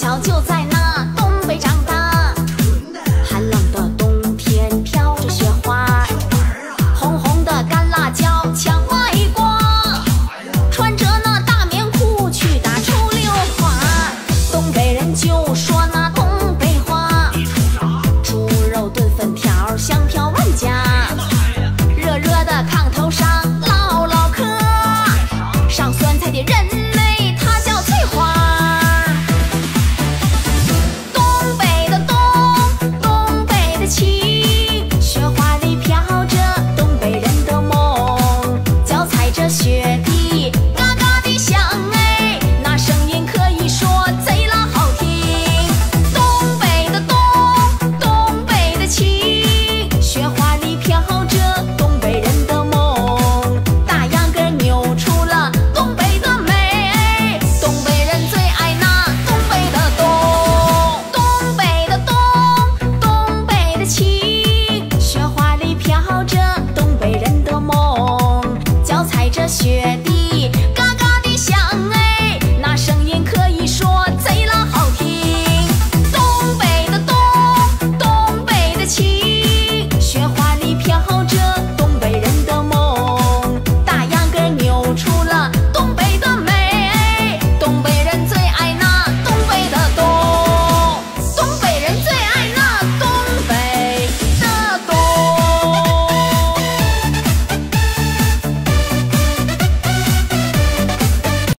桥就在